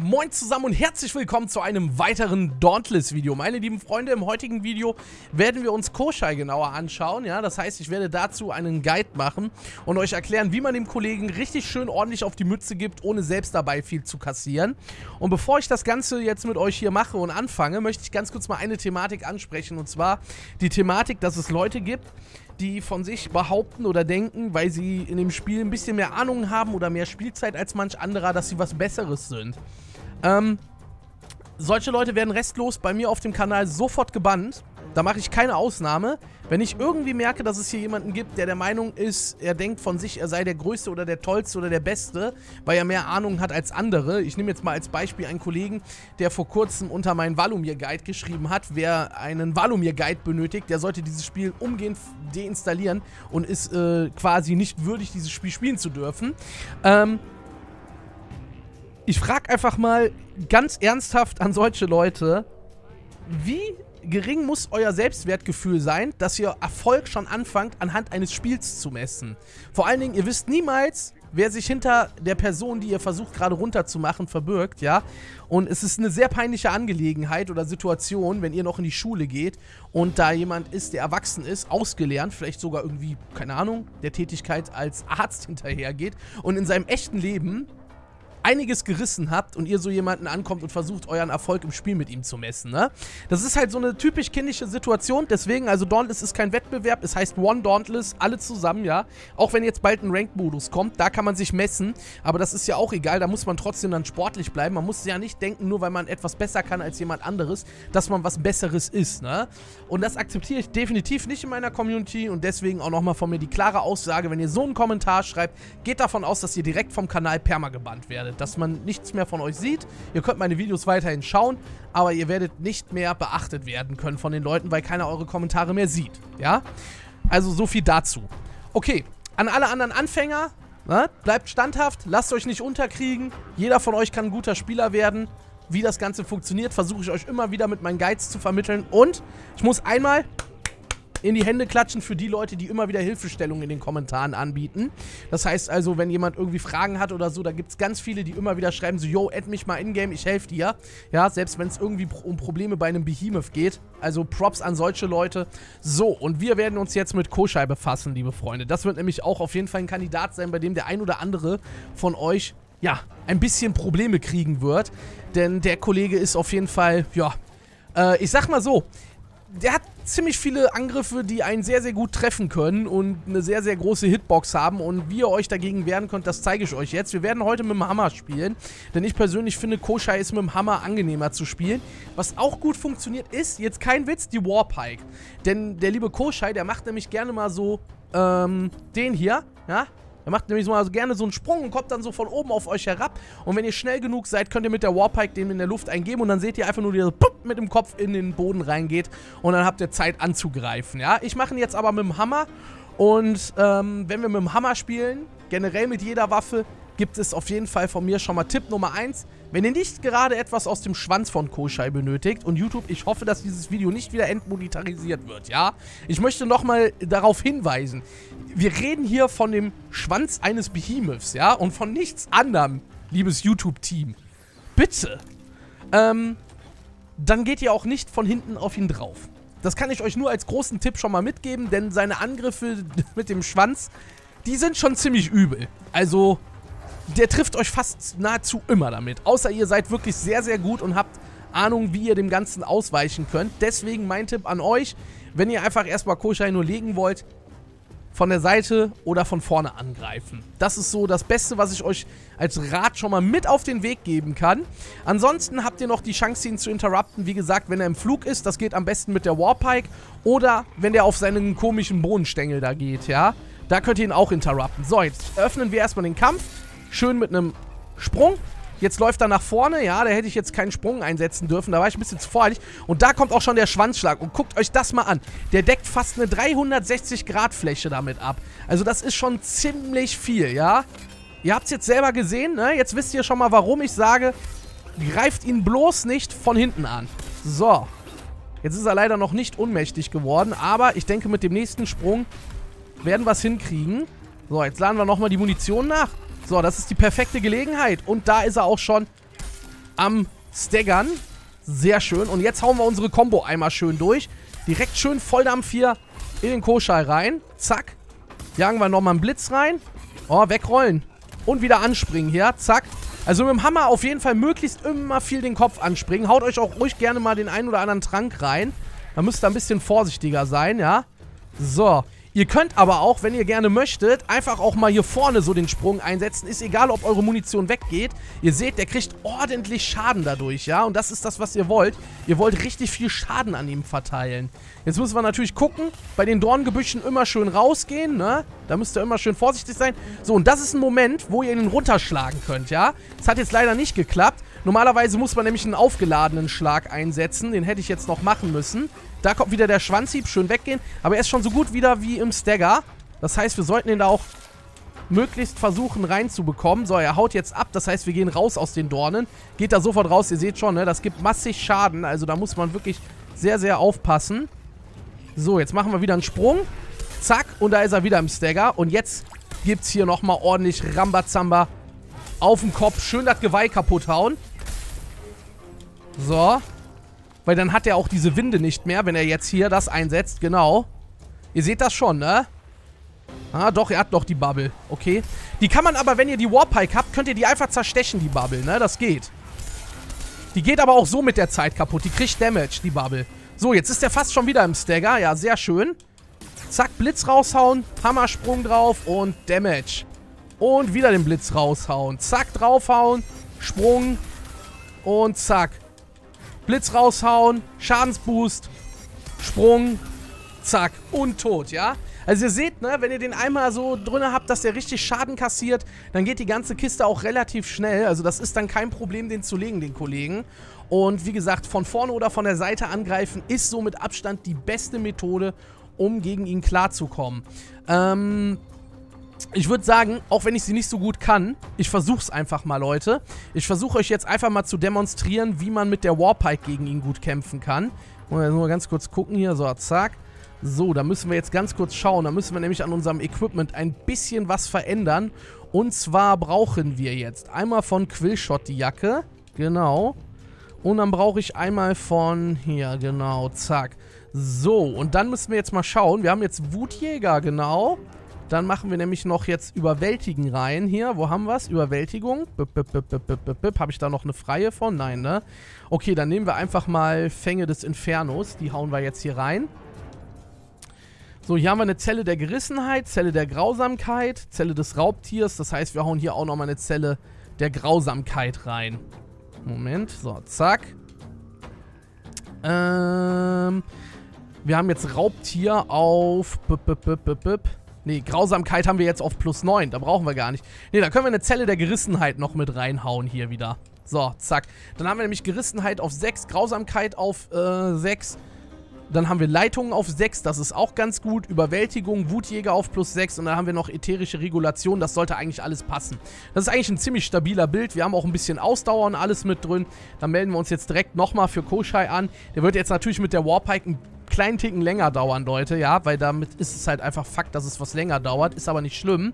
Moin zusammen und herzlich willkommen zu einem weiteren Dauntless-Video. Meine lieben Freunde, im heutigen Video werden wir uns Koshai genauer anschauen. Ja, das heißt, ich werde dazu einen Guide machen und euch erklären, wie man dem Kollegen richtig schön ordentlich auf die Mütze gibt, ohne selbst dabei viel zu kassieren. Und bevor ich das Ganze jetzt mit euch hier mache und anfange, möchte ich ganz kurz mal eine Thematik ansprechen. Und zwar die Thematik, dass es Leute gibt, die von sich behaupten oder denken, weil sie in dem Spiel ein bisschen mehr Ahnung haben oder mehr Spielzeit als manch anderer, dass sie was Besseres sind. Ähm, solche Leute werden restlos bei mir auf dem Kanal sofort gebannt. Da mache ich keine Ausnahme. Wenn ich irgendwie merke, dass es hier jemanden gibt, der der Meinung ist, er denkt von sich, er sei der Größte oder der Tollste oder der Beste, weil er mehr Ahnung hat als andere. Ich nehme jetzt mal als Beispiel einen Kollegen, der vor kurzem unter meinen Valumir-Guide geschrieben hat. Wer einen Valumir-Guide benötigt, der sollte dieses Spiel umgehend deinstallieren und ist äh, quasi nicht würdig, dieses Spiel spielen zu dürfen. Ähm, ich frage einfach mal ganz ernsthaft an solche Leute, wie gering muss euer Selbstwertgefühl sein, dass ihr Erfolg schon anfangt, anhand eines Spiels zu messen. Vor allen Dingen, ihr wisst niemals, wer sich hinter der Person, die ihr versucht gerade runterzumachen, verbirgt, ja. Und es ist eine sehr peinliche Angelegenheit oder Situation, wenn ihr noch in die Schule geht und da jemand ist, der erwachsen ist, ausgelernt, vielleicht sogar irgendwie, keine Ahnung, der Tätigkeit als Arzt hinterhergeht und in seinem echten Leben einiges gerissen habt und ihr so jemanden ankommt und versucht, euren Erfolg im Spiel mit ihm zu messen, ne? Das ist halt so eine typisch kindische Situation, deswegen, also Dauntless ist kein Wettbewerb, es heißt One Dauntless, alle zusammen, ja? Auch wenn jetzt bald ein Ranked-Modus kommt, da kann man sich messen, aber das ist ja auch egal, da muss man trotzdem dann sportlich bleiben, man muss ja nicht denken, nur weil man etwas besser kann als jemand anderes, dass man was Besseres ist, ne? Und das akzeptiere ich definitiv nicht in meiner Community. Und deswegen auch nochmal von mir die klare Aussage, wenn ihr so einen Kommentar schreibt, geht davon aus, dass ihr direkt vom Kanal perma gebannt werdet dass man nichts mehr von euch sieht. Ihr könnt meine Videos weiterhin schauen, aber ihr werdet nicht mehr beachtet werden können von den Leuten, weil keiner eure Kommentare mehr sieht. Ja? Also so viel dazu. Okay, an alle anderen Anfänger, ne? bleibt standhaft, lasst euch nicht unterkriegen. Jeder von euch kann ein guter Spieler werden. Wie das Ganze funktioniert, versuche ich euch immer wieder mit meinen Guides zu vermitteln. Und ich muss einmal in die Hände klatschen für die Leute, die immer wieder Hilfestellungen in den Kommentaren anbieten. Das heißt also, wenn jemand irgendwie Fragen hat oder so, da gibt es ganz viele, die immer wieder schreiben so, yo, add mich mal in-game, ich helfe dir. Ja, selbst wenn es irgendwie um Probleme bei einem Behemoth geht. Also Props an solche Leute. So, und wir werden uns jetzt mit Koschei befassen, liebe Freunde. Das wird nämlich auch auf jeden Fall ein Kandidat sein, bei dem der ein oder andere von euch, ja, ein bisschen Probleme kriegen wird. Denn der Kollege ist auf jeden Fall, ja, äh, ich sag mal so, der hat ziemlich viele Angriffe, die einen sehr, sehr gut treffen können und eine sehr, sehr große Hitbox haben. Und wie ihr euch dagegen wehren könnt, das zeige ich euch jetzt. Wir werden heute mit dem Hammer spielen, denn ich persönlich finde, Koshai ist mit dem Hammer angenehmer zu spielen. Was auch gut funktioniert ist, jetzt kein Witz, die Warpike. Denn der liebe Koshai, der macht nämlich gerne mal so, ähm, den hier, ja, er macht nämlich mal so gerne so einen Sprung und kommt dann so von oben auf euch herab. Und wenn ihr schnell genug seid, könnt ihr mit der Warpike den in der Luft eingeben und dann seht ihr einfach nur, wie er so mit dem Kopf in den Boden reingeht und dann habt ihr Zeit anzugreifen, ja. Ich mache ihn jetzt aber mit dem Hammer und ähm, wenn wir mit dem Hammer spielen, generell mit jeder Waffe, gibt es auf jeden Fall von mir schon mal Tipp Nummer 1. Wenn ihr nicht gerade etwas aus dem Schwanz von Koschei benötigt und YouTube, ich hoffe, dass dieses Video nicht wieder entmonetarisiert wird, ja? Ich möchte nochmal darauf hinweisen, wir reden hier von dem Schwanz eines Behemoths, ja? Und von nichts anderem, liebes YouTube-Team. Bitte. Ähm, dann geht ihr auch nicht von hinten auf ihn drauf. Das kann ich euch nur als großen Tipp schon mal mitgeben, denn seine Angriffe mit dem Schwanz, die sind schon ziemlich übel. Also, der trifft euch fast nahezu immer damit. Außer ihr seid wirklich sehr, sehr gut und habt Ahnung, wie ihr dem Ganzen ausweichen könnt. Deswegen mein Tipp an euch, wenn ihr einfach erstmal Koshai nur legen wollt, von der Seite oder von vorne angreifen. Das ist so das Beste, was ich euch als Rat schon mal mit auf den Weg geben kann. Ansonsten habt ihr noch die Chance, ihn zu interrupten. Wie gesagt, wenn er im Flug ist, das geht am besten mit der Warpike. Oder wenn der auf seinen komischen Bohnenstängel da geht, ja. Da könnt ihr ihn auch interrupten. So, jetzt öffnen wir erstmal den Kampf. Schön mit einem Sprung. Jetzt läuft er nach vorne. Ja, da hätte ich jetzt keinen Sprung einsetzen dürfen. Da war ich ein bisschen zu voreilig. Und da kommt auch schon der Schwanzschlag. Und guckt euch das mal an. Der deckt fast eine 360-Grad-Fläche damit ab. Also das ist schon ziemlich viel, ja. Ihr habt es jetzt selber gesehen, ne? Jetzt wisst ihr schon mal, warum ich sage, greift ihn bloß nicht von hinten an. So. Jetzt ist er leider noch nicht unmächtig geworden. Aber ich denke, mit dem nächsten Sprung werden wir es hinkriegen. So, jetzt laden wir nochmal die Munition nach. So, das ist die perfekte Gelegenheit. Und da ist er auch schon. am Staggern. Sehr schön. Und jetzt hauen wir unsere Combo einmal schön durch. Direkt schön Volldampf hier in den Koschei rein. Zack. Jagen wir nochmal einen Blitz rein. Oh, wegrollen. Und wieder anspringen hier. Zack. Also mit dem Hammer auf jeden Fall möglichst immer viel den Kopf anspringen. Haut euch auch ruhig gerne mal den einen oder anderen Trank rein. Da müsst ihr ein bisschen vorsichtiger sein, ja. So. Ihr könnt aber auch, wenn ihr gerne möchtet, einfach auch mal hier vorne so den Sprung einsetzen. Ist egal, ob eure Munition weggeht. Ihr seht, der kriegt ordentlich Schaden dadurch, ja. Und das ist das, was ihr wollt. Ihr wollt richtig viel Schaden an ihm verteilen. Jetzt müssen wir natürlich gucken, bei den Dorngebüschen immer schön rausgehen, ne? Da müsst ihr immer schön vorsichtig sein. So, und das ist ein Moment, wo ihr ihn runterschlagen könnt, ja. Das hat jetzt leider nicht geklappt. Normalerweise muss man nämlich einen aufgeladenen Schlag einsetzen. Den hätte ich jetzt noch machen müssen. Da kommt wieder der Schwanzhieb, schön weggehen. Aber er ist schon so gut wieder wie im Stagger. Das heißt, wir sollten ihn da auch möglichst versuchen reinzubekommen. So, er haut jetzt ab. Das heißt, wir gehen raus aus den Dornen. Geht da sofort raus. Ihr seht schon, ne? Das gibt massig Schaden. Also da muss man wirklich sehr, sehr aufpassen. So, jetzt machen wir wieder einen Sprung. Zack. Und da ist er wieder im Stagger. Und jetzt gibt es hier nochmal ordentlich Rambazamba auf den Kopf. Schön das Geweih kaputt hauen. So. Weil dann hat er auch diese Winde nicht mehr, wenn er jetzt hier das einsetzt. Genau. Ihr seht das schon, ne? Ah, doch, er hat noch die Bubble. Okay. Die kann man aber, wenn ihr die Warpike habt, könnt ihr die einfach zerstechen, die Bubble, ne? Das geht. Die geht aber auch so mit der Zeit kaputt. Die kriegt Damage, die Bubble. So, jetzt ist der fast schon wieder im Stagger. Ja, sehr schön. Zack, Blitz raushauen. Hammersprung drauf und Damage. Und wieder den Blitz raushauen. Zack, draufhauen. Sprung. Und zack. Blitz raushauen, Schadensboost, Sprung, zack und tot, ja? Also ihr seht, ne, wenn ihr den einmal so drin habt, dass der richtig Schaden kassiert, dann geht die ganze Kiste auch relativ schnell. Also das ist dann kein Problem, den zu legen, den Kollegen. Und wie gesagt, von vorne oder von der Seite angreifen ist so mit Abstand die beste Methode, um gegen ihn klarzukommen. Ähm, ich würde sagen, auch wenn ich sie nicht so gut kann, ich versuche es einfach mal, Leute. Ich versuche euch jetzt einfach mal zu demonstrieren, wie man mit der Warpike gegen ihn gut kämpfen kann. Wollen wir mal ganz kurz gucken hier. So, zack. So, da müssen wir jetzt ganz kurz schauen. Da müssen wir nämlich an unserem Equipment ein bisschen was verändern. Und zwar brauchen wir jetzt einmal von Quillshot die Jacke. Genau. Und dann brauche ich einmal von hier, genau, zack. So, und dann müssen wir jetzt mal schauen. Wir haben jetzt Wutjäger. Genau. Dann machen wir nämlich noch jetzt Überwältigen rein hier. Wo haben wir es? Überwältigung. Habe ich da noch eine freie von? Nein, ne? Okay, dann nehmen wir einfach mal Fänge des Infernos. Die hauen wir jetzt hier rein. So, hier haben wir eine Zelle der Gerissenheit, Zelle der Grausamkeit, Zelle des Raubtiers. Das heißt, wir hauen hier auch nochmal eine Zelle der Grausamkeit rein. Moment, so, zack. Ähm, wir haben jetzt Raubtier auf... Nee, Grausamkeit haben wir jetzt auf plus 9. Da brauchen wir gar nicht. Nee, da können wir eine Zelle der Gerissenheit noch mit reinhauen hier wieder. So, zack. Dann haben wir nämlich Gerissenheit auf 6, Grausamkeit auf äh, 6. Dann haben wir Leitungen auf 6, das ist auch ganz gut. Überwältigung, Wutjäger auf plus 6 und dann haben wir noch ätherische Regulation, das sollte eigentlich alles passen. Das ist eigentlich ein ziemlich stabiler Bild. Wir haben auch ein bisschen Ausdauer und alles mit drin. Dann melden wir uns jetzt direkt nochmal für Koshai an. Der wird jetzt natürlich mit der Warpike ein kleinen Ticken länger dauern, Leute, ja, weil damit ist es halt einfach Fakt, dass es was länger dauert, ist aber nicht schlimm.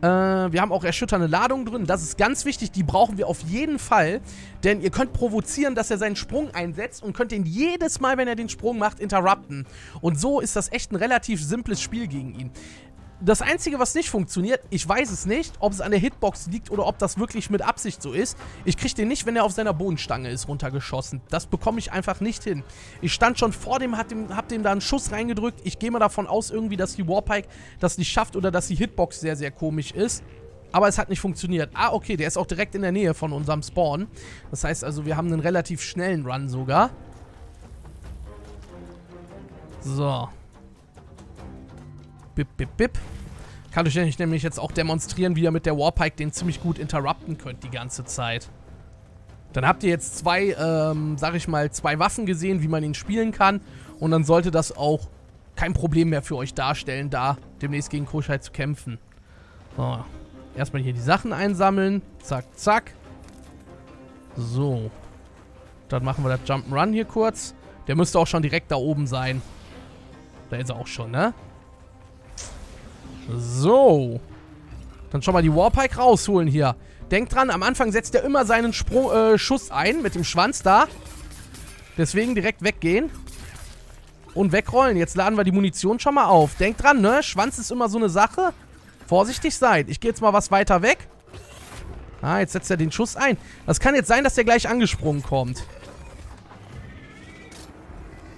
Äh, wir haben auch erschütternde Ladung drin, das ist ganz wichtig, die brauchen wir auf jeden Fall, denn ihr könnt provozieren, dass er seinen Sprung einsetzt und könnt ihn jedes Mal, wenn er den Sprung macht, interrupten. Und so ist das echt ein relativ simples Spiel gegen ihn. Das Einzige, was nicht funktioniert, ich weiß es nicht, ob es an der Hitbox liegt oder ob das wirklich mit Absicht so ist. Ich kriege den nicht, wenn er auf seiner Bodenstange ist, runtergeschossen. Das bekomme ich einfach nicht hin. Ich stand schon vor dem, hab dem, hab dem da einen Schuss reingedrückt. Ich gehe mal davon aus irgendwie, dass die Warpike das nicht schafft oder dass die Hitbox sehr, sehr komisch ist. Aber es hat nicht funktioniert. Ah, okay, der ist auch direkt in der Nähe von unserem Spawn. Das heißt also, wir haben einen relativ schnellen Run sogar. So. Bip, bip, bip. Kann euch nämlich jetzt auch demonstrieren, wie ihr mit der Warpike den ziemlich gut interrupten könnt die ganze Zeit. Dann habt ihr jetzt zwei, ähm, sag ich mal, zwei Waffen gesehen, wie man ihn spielen kann. Und dann sollte das auch kein Problem mehr für euch darstellen, da demnächst gegen Koschheit zu kämpfen. So. Erstmal hier die Sachen einsammeln. Zack, zack. So. Dann machen wir das Jump'n'Run hier kurz. Der müsste auch schon direkt da oben sein. Da ist er auch schon, ne? So. Dann schon mal die Warpike rausholen hier. Denkt dran, am Anfang setzt er immer seinen Sprung, äh, Schuss ein mit dem Schwanz da. Deswegen direkt weggehen. Und wegrollen. Jetzt laden wir die Munition schon mal auf. Denkt dran, ne? Schwanz ist immer so eine Sache. Vorsichtig sein. Ich gehe jetzt mal was weiter weg. Ah, jetzt setzt er den Schuss ein. Das kann jetzt sein, dass der gleich angesprungen kommt.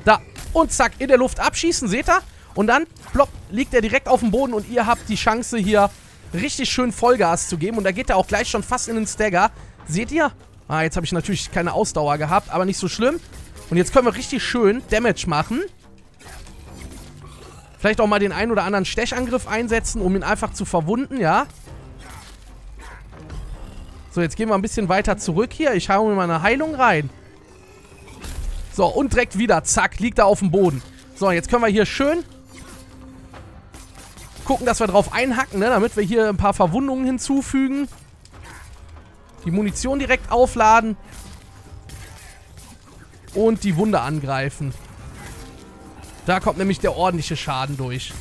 Da. Und zack, in der Luft abschießen, seht ihr? Und dann, plopp, liegt er direkt auf dem Boden und ihr habt die Chance hier richtig schön Vollgas zu geben. Und da geht er auch gleich schon fast in den Stagger. Seht ihr? Ah, jetzt habe ich natürlich keine Ausdauer gehabt, aber nicht so schlimm. Und jetzt können wir richtig schön Damage machen. Vielleicht auch mal den einen oder anderen Stechangriff einsetzen, um ihn einfach zu verwunden, ja. So, jetzt gehen wir ein bisschen weiter zurück hier. Ich hau mir mal eine Heilung rein. So, und direkt wieder. Zack, liegt er auf dem Boden. So, jetzt können wir hier schön gucken, dass wir drauf einhacken, ne? Damit wir hier ein paar Verwundungen hinzufügen. Die Munition direkt aufladen. Und die Wunde angreifen. Da kommt nämlich der ordentliche Schaden durch.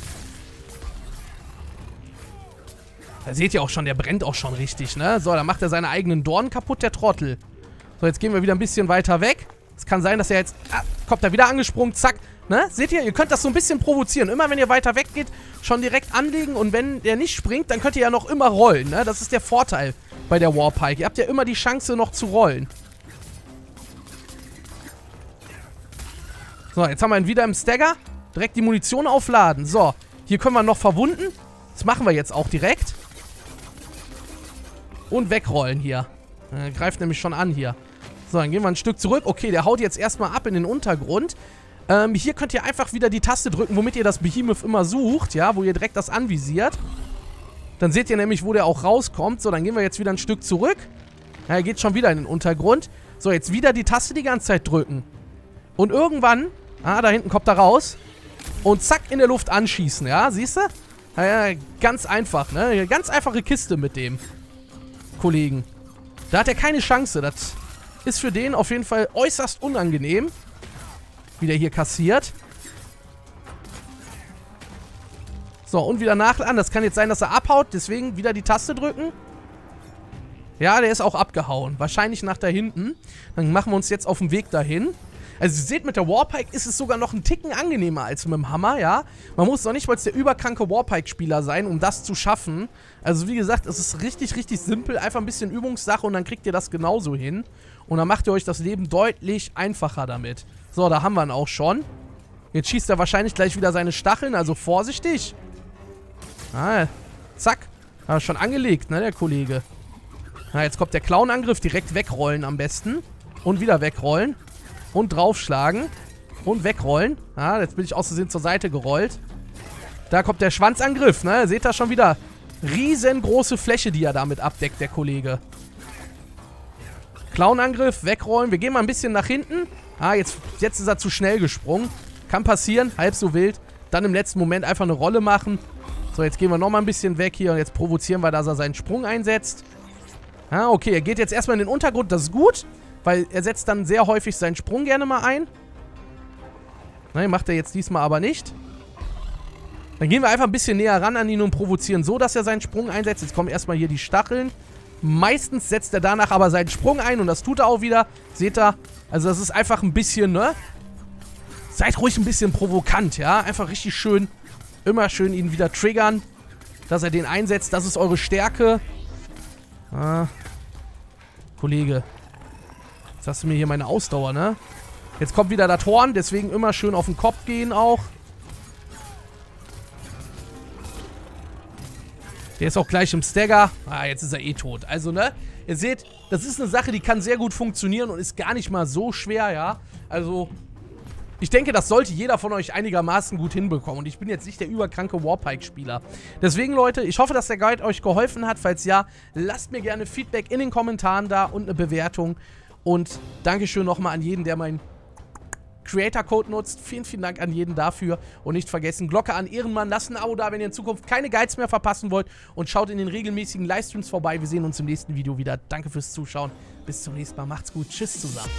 Da seht ihr auch schon, der brennt auch schon richtig, ne? So, da macht er seine eigenen Dornen kaputt, der Trottel. So, jetzt gehen wir wieder ein bisschen weiter weg. Es kann sein, dass er jetzt... Ah, kommt er wieder angesprungen, zack. Ne? Seht ihr, ihr könnt das so ein bisschen provozieren. Immer wenn ihr weiter weg geht, schon direkt anlegen. Und wenn der nicht springt, dann könnt ihr ja noch immer rollen. Ne? Das ist der Vorteil bei der Warpike. Ihr habt ja immer die Chance, noch zu rollen. So, jetzt haben wir ihn wieder im Stagger. Direkt die Munition aufladen. So, hier können wir noch verwunden. Das machen wir jetzt auch direkt. Und wegrollen hier. Er greift nämlich schon an hier. So, dann gehen wir ein Stück zurück. Okay, der haut jetzt erstmal ab in den Untergrund. Ähm, hier könnt ihr einfach wieder die Taste drücken, womit ihr das Behemoth immer sucht, ja, wo ihr direkt das anvisiert. Dann seht ihr nämlich, wo der auch rauskommt. So, dann gehen wir jetzt wieder ein Stück zurück. Ja, er geht schon wieder in den Untergrund. So, jetzt wieder die Taste die ganze Zeit drücken. Und irgendwann, ah, da hinten kommt er raus. Und zack, in der Luft anschießen, ja, siehst du? Ja, ganz einfach, ne? Ganz einfache Kiste mit dem Kollegen. Da hat er keine Chance. Das ist für den auf jeden Fall äußerst unangenehm wieder hier kassiert. So, und wieder nachladen. Das kann jetzt sein, dass er abhaut. Deswegen wieder die Taste drücken. Ja, der ist auch abgehauen. Wahrscheinlich nach da hinten. Dann machen wir uns jetzt auf den Weg dahin. Also ihr seht, mit der Warpike ist es sogar noch einen Ticken angenehmer als mit dem Hammer, ja. Man muss doch nicht mal der überkranke Warpike-Spieler sein, um das zu schaffen. Also wie gesagt, es ist richtig, richtig simpel. Einfach ein bisschen Übungssache und dann kriegt ihr das genauso hin. Und dann macht ihr euch das Leben deutlich einfacher damit. So, da haben wir ihn auch schon. Jetzt schießt er wahrscheinlich gleich wieder seine Stacheln, also vorsichtig. Ah, zack. Hat er schon angelegt, ne, der Kollege. Na, jetzt kommt der Clown-Angriff. Direkt wegrollen am besten. Und wieder wegrollen. Und draufschlagen. Und wegrollen. Ah, jetzt bin ich aus Versehen zur Seite gerollt. Da kommt der Schwanzangriff, ne? Seht ihr schon wieder? Riesengroße Fläche, die er damit abdeckt, der Kollege. Clown-Angriff, wegrollen. Wir gehen mal ein bisschen nach hinten. Ah, jetzt, jetzt ist er zu schnell gesprungen. Kann passieren, halb so wild. Dann im letzten Moment einfach eine Rolle machen. So, jetzt gehen wir nochmal ein bisschen weg hier und jetzt provozieren wir, dass er seinen Sprung einsetzt. Ah, okay, er geht jetzt erstmal in den Untergrund, das ist gut, weil er setzt dann sehr häufig seinen Sprung gerne mal ein. Nein, macht er jetzt diesmal aber nicht. Dann gehen wir einfach ein bisschen näher ran an ihn und provozieren so, dass er seinen Sprung einsetzt. Jetzt kommen erstmal hier die Stacheln. Meistens setzt er danach aber seinen Sprung ein und das tut er auch wieder. Seht ihr? Also das ist einfach ein bisschen, ne? Seid ruhig ein bisschen provokant, ja? Einfach richtig schön, immer schön ihn wieder triggern, dass er den einsetzt. Das ist eure Stärke. Ah. Kollege. Jetzt hast du mir hier meine Ausdauer, ne? Jetzt kommt wieder das Horn, deswegen immer schön auf den Kopf gehen auch. Der ist auch gleich im Stagger. Ah, jetzt ist er eh tot. Also, ne? Ihr seht, das ist eine Sache, die kann sehr gut funktionieren und ist gar nicht mal so schwer, ja? Also, ich denke, das sollte jeder von euch einigermaßen gut hinbekommen. Und ich bin jetzt nicht der überkranke Warpike-Spieler. Deswegen, Leute, ich hoffe, dass der Guide euch geholfen hat. Falls ja, lasst mir gerne Feedback in den Kommentaren da und eine Bewertung. Und Dankeschön nochmal an jeden, der mein Creator-Code nutzt. Vielen, vielen Dank an jeden dafür. Und nicht vergessen, Glocke an Ehrenmann. Lasst ein Abo da, wenn ihr in Zukunft keine Guides mehr verpassen wollt. Und schaut in den regelmäßigen Livestreams vorbei. Wir sehen uns im nächsten Video wieder. Danke fürs Zuschauen. Bis zum nächsten Mal. Macht's gut. Tschüss zusammen.